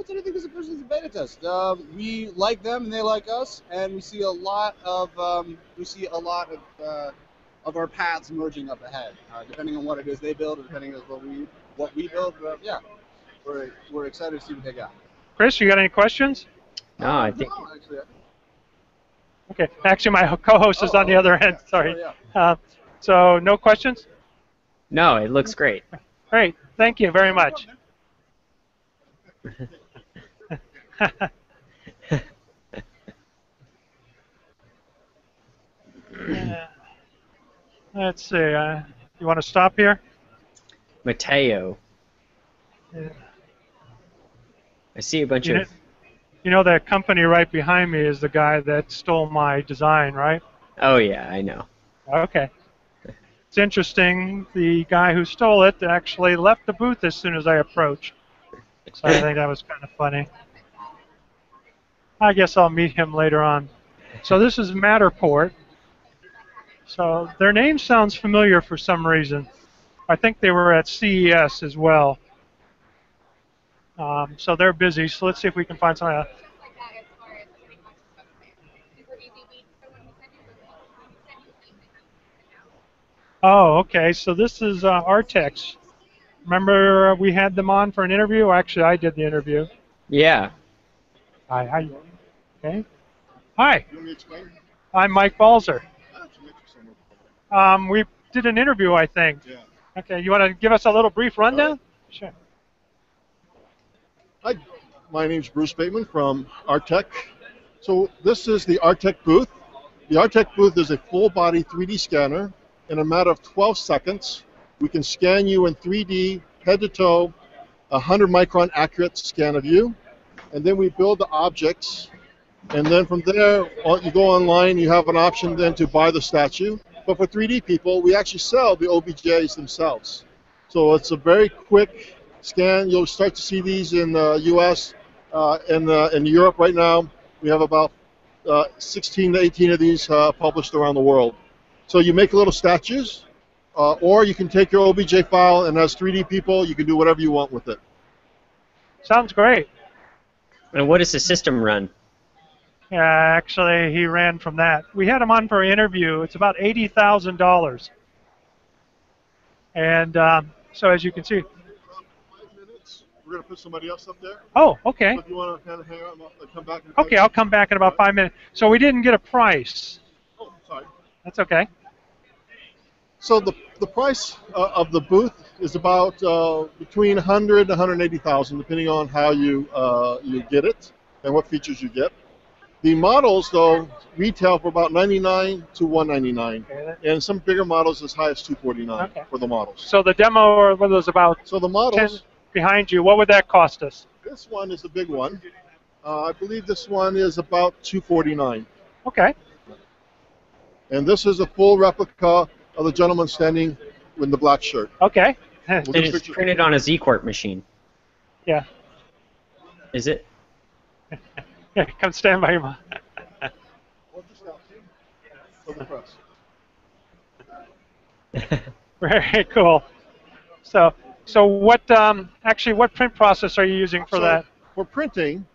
I don't know if it's anything as official as a beta test. Uh, we like them and they like us, and we see a lot of um, we see a lot of uh, of our paths merging up ahead, uh, depending on what it is they build, or depending on what we what we build. But yeah, we're we're excited to see what they got. Chris, you got any questions? No, I think. No, actually, Okay. Actually, my co-host is Oh, on the other okay. end. Sorry. Sorry, Uh, so, no questions? No, it looks great. Great. Thank you very much. Yeah. Let's see. Uh, you want to stop here? Mateo. Yeah. I see a bunch You know, of. you know that company right behind me is the guy that stole my design, right? Oh yeah, I know. Okay. It's interesting. The guy who stole it actually left the booth as soon as I approached. So I think that was kind of funny. I guess I'll meet him later on. So this is Matterport. So their name sounds familiar for some reason. I think they were at CES as well. Um, so they're busy. So let's see if we can find something. Oh, okay. So this is uh, Artec. Remember uh, we had them on for an interview? Actually, I did the interview. Yeah. Hi. Hi. Okay. Hi. You want me to explain? I'm Mike Balzer. Ah, it's interesting one. Um, we did an interview, I think. Yeah. Okay. You want to give us a little brief rundown? Sure. Hi, my name is Bruce Bateman from Artec. So this is the Artec booth. The Artec booth is a full-body 3D scanner. In a matter of 12 seconds, we can scan you in 3D, head to toe, a 100 micron accurate scan of you, and then we build the objects. And then from there, uh, you go online. You have an option then to buy the statue. But for 3D people, we actually sell the OBJs themselves. So it's a very quick scan. You'll start to see these in the U.S. Uh, and uh, in Europe right now. We have about uh, 16 to 18 of these uh, published around the world. So you make little statues, uh, or you can take your OBJ file and as 3D people, you can do whatever you want with it. Sounds great. And what does the system run? Yeah, actually, he ran from that. We had him on for an interview. It's about eighty thousand dollars. And um, so, as you can see, We're going to put somebody else up there. oh, okay, So if you want to kind of hang out, I'll come back. in okay, I'll come back in about five minutes. So we didn't get a price. Oh, sorry. That's okay. So the, the price uh, of the booth is about uh, between 100 and 180,000, depending on how you uh, you get it and what features you get. The models, though, retail for about 99 to 199, Okay. and some bigger models as high as 249 Okay. for the models. So the demo was about So the 10 models, behind you. What would that cost us? this one is the big one. Uh, I believe this one is about 249, Okay. and this is a full replica of the gentleman standing in the black shirt. Okay. We'll And get it's printed on a Z-Corp machine. Yeah. Is it? Yeah. Come stand by your mom. Or just out for the press. Very cool. So, so what? Um, actually, what print process are you using for So, that? For printing,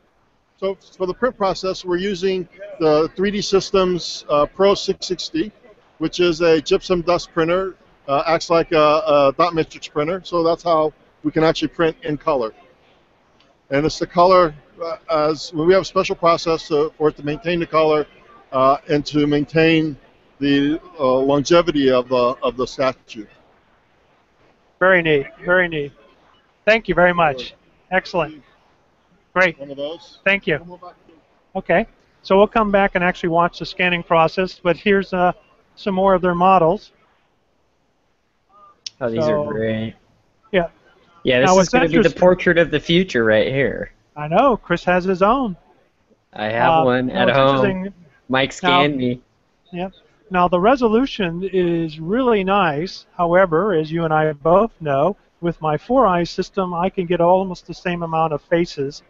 so for the print process, we're using the 3D Systems uh, Pro 660, which is a gypsum dust printer. Uh, acts like a, a dot matrix printer, so that's how we can actually print in color. And it's the color as we have a special process to, for it to maintain the color uh, and to maintain the uh, longevity of the of the statue. Very neat. Very neat. Thank you very much. Excellent. Great. One of those. Thank you. Okay. So we'll come back and actually watch the scanning process. But here's uh, some more of their models. Oh, these So- are great. Yeah. Yeah, Now, this is going to be the portrait of the future right here. I know Chris has his own. I have Uh, one at home. Mike scanned me. Yep. Now the resolution is really nice. However, as you and I both know, with my four eye system, I can get almost the same amount of faces.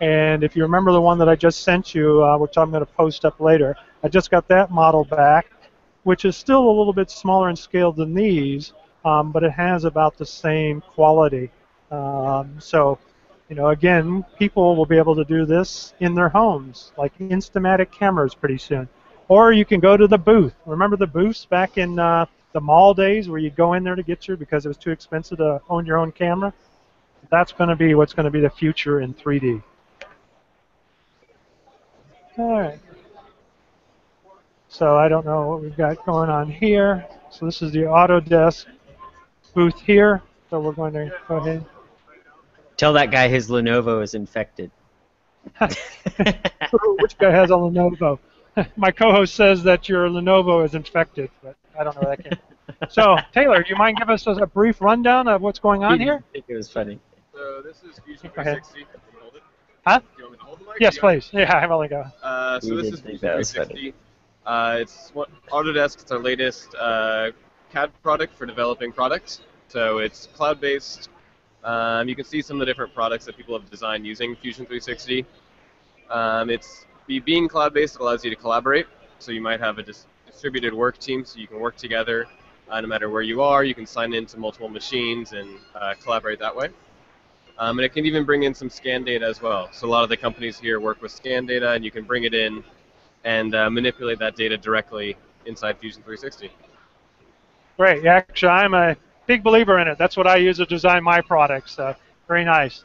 And if you remember the one that I just sent you, uh, which I'm going to post up later, I just got that model back, which is still a little bit smaller in scale than these, um, but it has about the same quality. Um, so, you know, again, people will be able to do this in their homes, like Instamatic cameras pretty soon. Or you can go to the booth. Remember the booths back in uh, the mall days where you'd go in there to get your because it was too expensive to own your own camera? That's going to be what's going to be the future in 3D. All right. So I don't know what we've got going on here. So this is the Autodesk booth here. So we're going to go ahead. Tell that guy his Lenovo is infected. Which guy has a Lenovo? My co-host says that your Lenovo is infected, but I don't know where that came. from. So Taylor, do you mind giving us a brief rundown of what's going on here? I think it was funny. So this is Fusion Go ahead. 360. Hold it? Huh? Do you want me to hold the mic? Yes, You got it? please. Yeah, I've only got. Uh, so We this did is think Fusion that was 360. Uh, it's what Autodesk. It's our latest uh, CAD product for developing products. So it's cloud-based. Um, you can see some of the different products that people have designed using Fusion 360. Um, it's be- being cloud-based allows you to collaborate. So you might have a dis- distributed work team, so you can work together uh, no matter where you are. You can sign into multiple machines and uh, collaborate that way. Um, and it can even bring in some scan data as well. So a lot of the companies here work with scan data, and you can bring it in and uh, manipulate that data directly inside Fusion 360. Great. Yeah, actually, I'm a big believer in it. That's what I use to design my products. So very nice.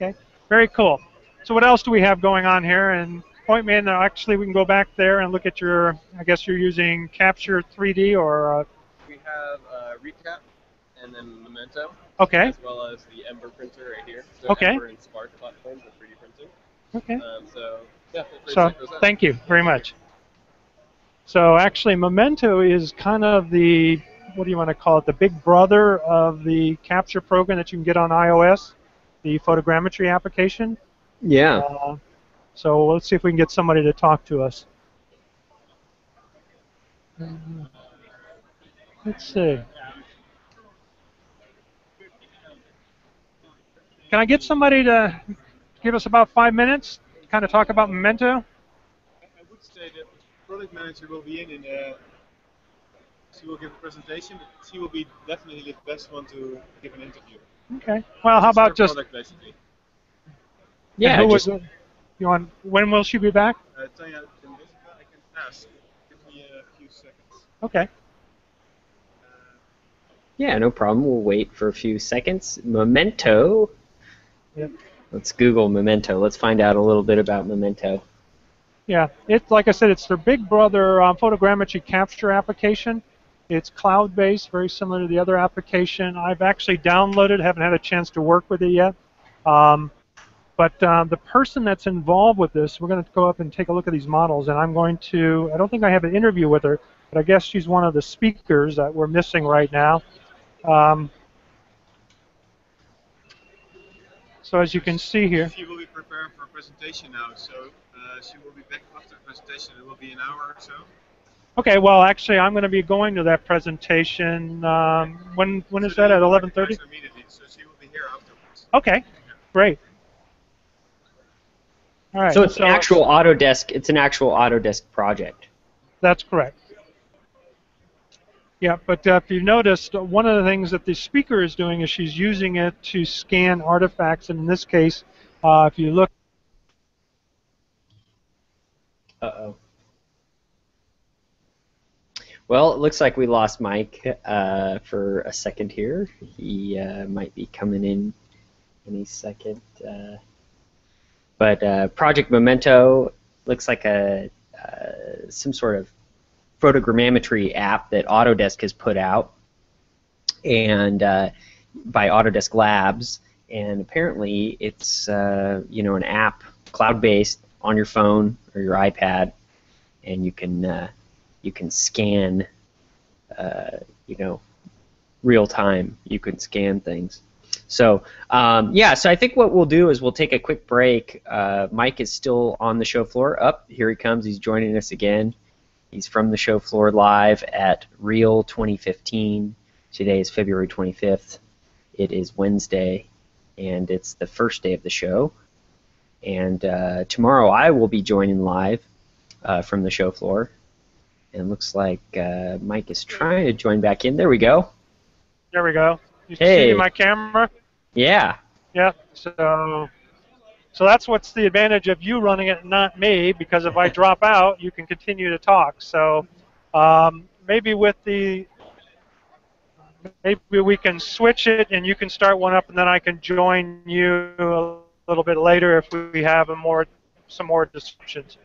Okay. Very cool. So what else do we have going on here? And point me in. Actually, we can go back there and look at your. I guess you're using Capture 3D or. Uh, We have uh, Recap and then Memento. Okay. As well as the Ember printer right here. So Okay. Ember and Spark platforms for 3D printing. Okay. Um, so yeah, feel free to So check those out. thank you very much. So actually, Memento is kind of the what do you want to call it? The big brother of the capture program that you can get on iOS, the photogrammetry application. Yeah. Uh, so let's see if we can get somebody to talk to us. Let's see. Can I get somebody to give us about five minutes, to kind of talk about Memento? I would say that product manager will be in and uh, she will give a presentation, but she will be definitely the best one to give an interview. Okay. Well, how about just product, basically. Yeah, And who was- you want? When will she be back? Uh, Tanya, I can ask. Give me a few seconds. Okay. Yeah, no problem. We'll wait for a few seconds. Memento. Yep. Let's Google Memento. Let's find out a little bit about Memento. Yeah, it's like I said, it's their big brother um, photogrammetry capture application. It's cloud-based, very similar to the other application. I've actually downloaded, haven't had a chance to work with it yet. Um, but uh, the person that's involved with this, we're going to go up and take a look at these models, and I'm going to. I don't think I have an interview with her, but I guess she's one of the speakers that we're missing right now. Um, so as you can see here. She will be preparing for a presentation now, so uh, she will be back after the presentation. It will be an hour or so. Okay, well, actually, I'm going to be going to that presentation. Um, when when is that? At 11:30. Immediately, so she will be here afterwards. Okay, great. All right. so it's an actual Autodesk. It's an actual Autodesk project. That's correct. Yeah, but uh, if you noticed, uh, one of the things that the speaker is doing is she's using it to scan artifacts, and in this case, uh, if you look. Uh oh. Well, it looks like we lost Mike uh, for a second here. He uh, might be coming in any second. Uh, but uh, Project Memento looks like a uh, some sort of photogrammetry app that Autodesk has put out, and uh, by Autodesk Labs. And apparently, it's you know an app, cloud-based, on your phone or your iPad, and you can you can scan, uh, you know, real time. You can scan things. So um, yeah, so I think what we'll do is we'll take a quick break. Uh, Mike is still on the show floor. Up here he comes. He's joining us again. He's from the show floor live at REAL 2015. Today is February 25th. It is Wednesday, and it's the first day of the show. And uh, tomorrow I will be joining live uh, from the show floor. It looks like uh, Mike is trying to join back in. There we go. There we go. You Hey. see my camera? Yeah. Yeah. So, so that's what's the advantage of you running it, and not me, because if I drop out, you can continue to talk. So, um, maybe with the, maybe we can switch it, and you can start one up, and then I can join you a little bit later if we have a more, some more descriptions.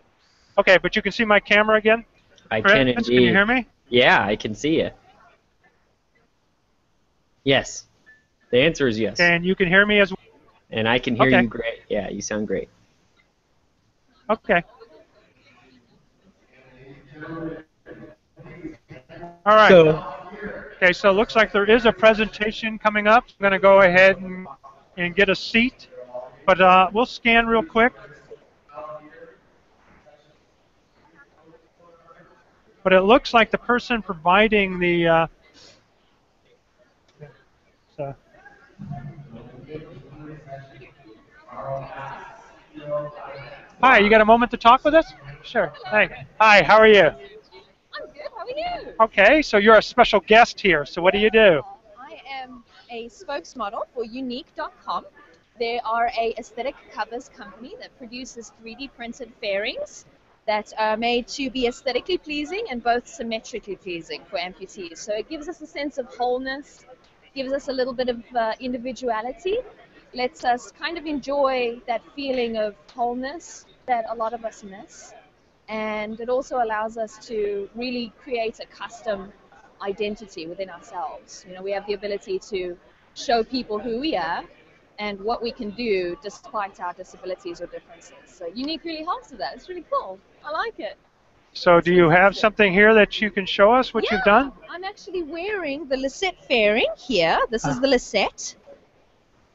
Okay, but you can see my camera again. I can Can you hear me? Yeah, I can see you. Yes. The answer is yes. And you can hear me as well. And I can hear Okay. you great. Yeah, you sound great. Okay. All right. So- okay, so it looks like there is a presentation coming up. I'm going to go ahead and, and get a seat, but uh, we'll scan real quick. But it looks like the person providing the. Uh, so. Hi, you got a moment to talk with us? Sure. Hey. Hi, how are you? I'm good. How are you? Okay, so you're a special guest here. So what do you do? I am a spokesmodel for UNYQ.com. They are a aesthetic covers company that produces 3D printed fairings that are made to be aesthetically pleasing and both symmetrically pleasing for amputees. So it gives us a sense of wholeness, gives us a little bit of uh, individuality, lets us kind of enjoy that feeling of wholeness that a lot of us miss. And it also allows us to really create a custom identity within ourselves. You know, we have the ability to show people who we are and what we can do despite our disabilities or differences. So UNYQ really helps with that. It's really cool. I like it. So do you have something here that you can show us what you've done? I'm actually wearing the Lisette fairing here. This is the Lisette.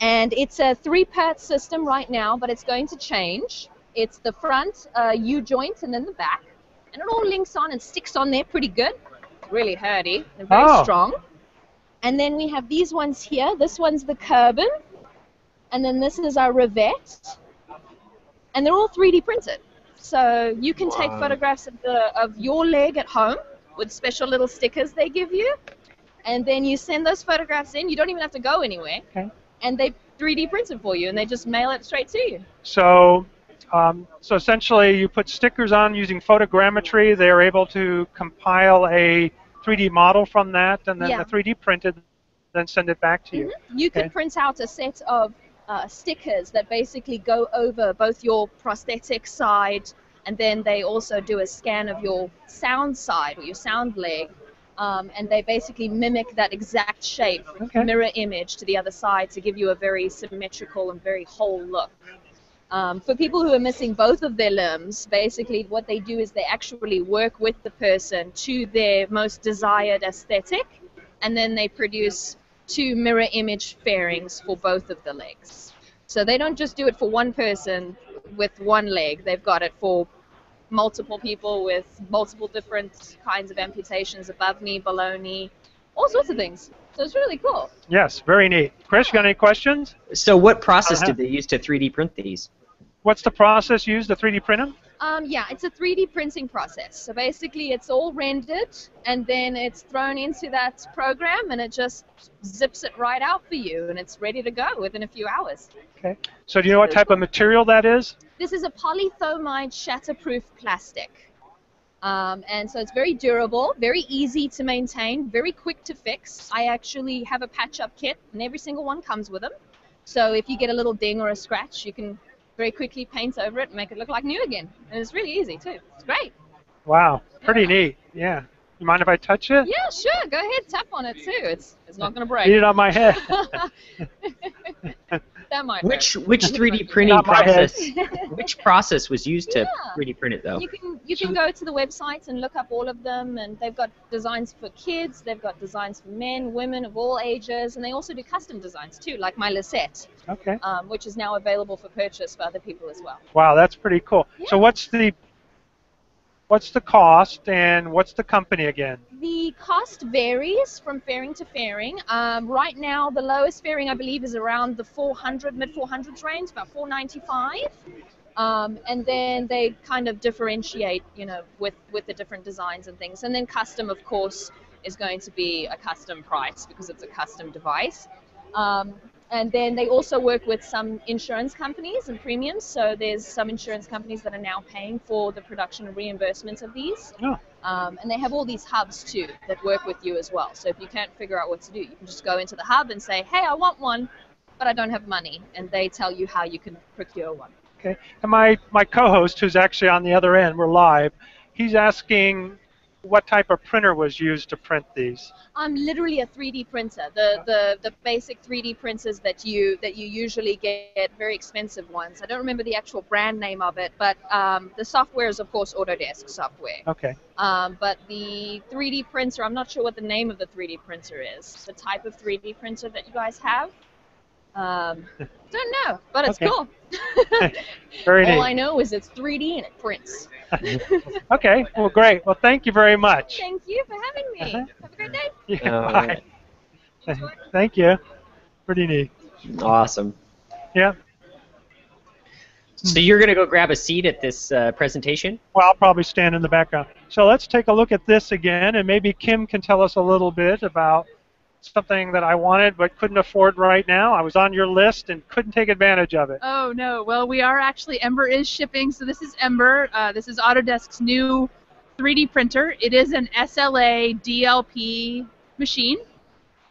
And it's a three-part system right now, but it's going to change. It's the front uh, U-joint and then the back. And it all links on and sticks on there pretty good. Really hardy. They're very Oh. strong. And then we have these ones here. This one's the Kerbin. And then this is our revet, And they're all 3D printed. So you can take photographs of, the, of your leg at home with special little stickers they give you. And then you send those photographs in. You don't even have to go anywhere. Okay. And they 3D print it for you and they just mail it straight to you. So, um, so essentially, you put stickers on using photogrammetry. They are able to compile a 3D model from that, and then Yeah. the 3D printed, then send it back to you. You could print out a set of uh, stickers that basically go over both your prosthetic side and then they also do a scan of your sound side or your sound leg. Um, and they basically mimic that exact shape, Okay. mirror image to the other side to give you a very symmetrical and very whole look. Um, for people who are missing both of their limbs, basically what they do is they actually work with the person to their most desired aesthetic, and then they produce two mirror image fairings for both of the legs. So they don't just do it for one person with one leg, they've got it for multiple people with multiple different kinds of amputations above knee, below knee, all sorts of things. So it's really cool. Yes, very neat. Chris, you got any questions? So what process Uh-huh. did they use to 3D print these? What's the process used to 3D print them? Um, yeah, it's a 3D printing process. So basically, it's all rendered, and then it's thrown into that program, and it just zips it right out for you, and it's ready to go within a few hours. Okay. So do you know what type of material that is? This is a polythomide shatterproof plastic. Um, and so it's very durable, very easy to maintain, very quick to fix. I actually have a patch up kit, and every single one comes with them. So if you get a little ding or a scratch, you can very quickly paint over it and make it look like new again. And it's really easy too. It's great. Wow, pretty neat. Yeah. You mind if I touch it? Yeah, sure. Go ahead, tap on it too. It's it's not gonna break. Need it on my head. that might Which hurt. which 3D printing Not my head. process? which process was used to Yeah. 3D print it though? You can you can go to the website and look up all of them, and they've got designs for kids, they've got designs for men, women of all ages, and they also do custom designs too, like my Lisette, Okay. um, which is now available for purchase for other people as well. Wow, that's pretty cool. So what's the what's the cost and what's the company again? The cost varies from fairing to fairing. Um, right now, the lowest fairing I believe is around the 400 mid 400s range, about 495. Um, and then they kind of differentiate, you know, with with the different designs and things. And then custom, of course, is going to be a custom price because it's a custom device. Um, and then they also work with some insurance companies and premiums. So there's some insurance companies that are now paying for the production and reimbursement of these. Oh. Um, and they have all these hubs too that work with you as well. So if you can't figure out what to do, you can just go into the hub and say, hey, I want one, but I don't have money. And they tell you how you can procure one. Okay. And my, my co-host, who's actually on the other end, we're live. He's asking what type of printer was used to print these. I'm literally a 3D printer. The, the the basic 3D printers that you that you usually get, very expensive ones. I don't remember the actual brand name of it, but um, the software is of course Autodesk software. Okay. Um, but the 3D printer, I'm not sure what the name of the 3D printer is. The type of 3D printer that you guys have. Um, don't know, but it's Okay. cool. Very All neat. I know is it's 3D and it prints. okay. Well, great. Well, thank you very much. Thank you for having me. Uh-huh. Have a great day. Yeah, All bye. right. Thank you. Pretty neat. Awesome. Yeah. So you're going to go grab a seat at this uh, presentation? Well, I'll probably stand in the background. So let's take a look at this again, and maybe Kim can tell us a little bit about something that I wanted but couldn't afford right now. I was on your list and couldn't take advantage of it. Oh no. Well, we are actually Ember is shipping. So this is Ember. Uh, this is Autodesk's new 3D printer. It is an SLA DLP machine.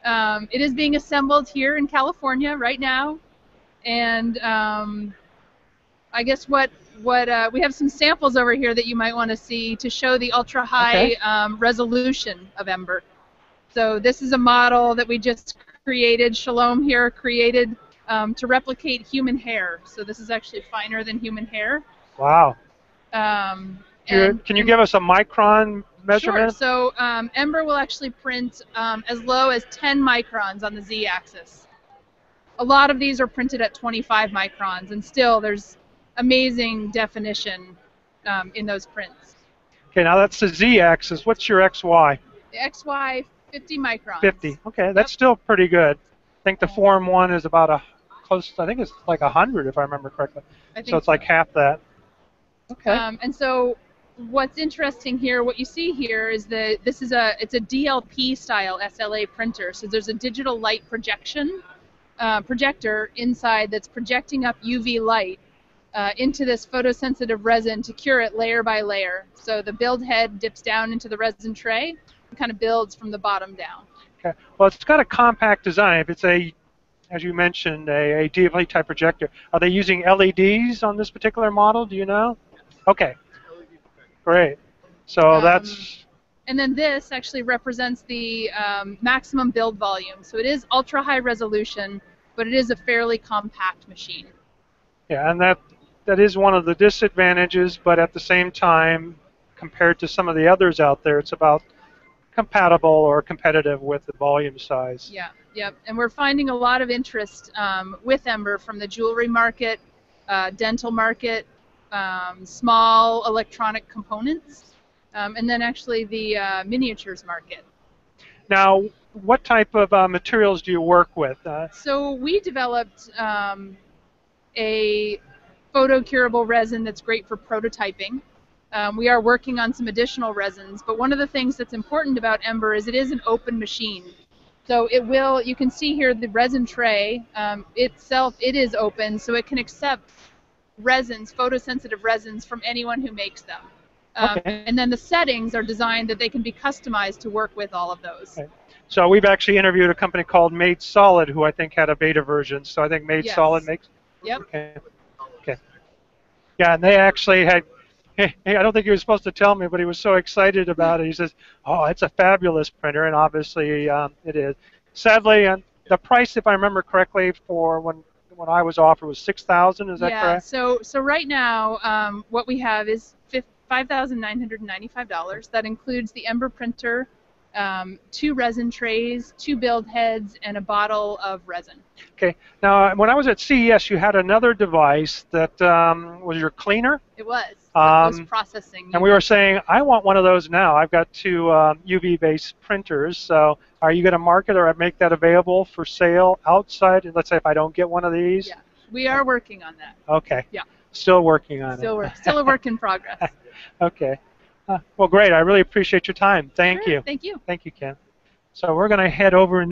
Um, it is being assembled here in California right now, and um, I guess what what uh, we have some samples over here that you might want to see to show the ultra high Okay. um, resolution of Ember. So this is a model that we just created. Shalom here created um, to replicate human hair. So this is actually finer than human hair. Wow. Um, Do you- and- can you give us a micron measurement? Sure. So um, Ember will actually print um, as low as 10 microns on the z-axis. A lot of these are printed at 25 microns, and still there's amazing definition um, in those prints. Okay, now that's the z-axis. What's your xy? The XY 50 microns. 50. Okay, that's still pretty good. I think the Form 1 is about a close, I think it's like 100 if I remember correctly. I think so it's like half that. Okay. Um, and so what's interesting here, what you see here is that this is a it's a DLP style SLA printer. So there's a digital light projection uh, projector inside that's projecting up UV light uh, into this photosensitive resin to cure it layer by layer. So the build head dips down into the resin tray and kind of builds from the bottom down. Okay. Well, it's got a compact design. If it's a, as you mentioned, a, a DLP type projector, are they using LEDs on this particular model? Do you know? Okay. Great. So Um, that's And then this actually represents the um, maximum build volume. So it is ultra high resolution, but it is a fairly compact machine. yeah, and that that is one of the disadvantages. But at the same time, compared to some of the others out there, it's about compatible or competitive with the volume size. Yeah, yep. And we're finding a lot of interest um, with Ember from the jewelry market, uh, dental market, um, small electronic components, um, and then actually the uh, miniatures market. Now, what type of uh, materials do you work with? Uh, So we developed um, a photocurable resin that's great for prototyping. Um, we are working on some additional resins, but one of the things that's important about Ember is it is an open machine. So it will, you can see here the resin tray um, itself, it is open, so it can accept resins, photosensitive resins from anyone who makes them. Um, Okay. And then the settings are designed that they can be customized to work with all of those. So we've actually interviewed a company called Made Solid, who I think had a beta version. So I think Made Yes. Solid makes. Yep. Okay. Okay. Yeah, and they actually had. Hey, I don't think he was supposed to tell me, but he was so excited about it. He says, "Oh, it's a fabulous printer," and obviously um, it is. Sadly, uh, the price, if I remember correctly, for when when I was offered was six thousand. Is that yeah, correct? so so right now, um, what we have is five thousand nine hundred ninety-five dollars. That includes the Ember printer, um, two resin trays, two build heads, and a bottle of resin. Okay. Now, when I was at CES, you had another device that um, was your cleaner. It was. Um, processing. And we were saying, I want one of those now. I've got two um, UV-based printers. So, are you going to market or make that available for sale outside? Let's say if I don't get one of these. Yeah, we are working on that. Okay. Yeah. Still working on Still, it. work, still a work in progress. okay. Uh, well, great. I really appreciate your time. Thank Sure, you. Thank you. Thank you, Ken. So we're going to head over and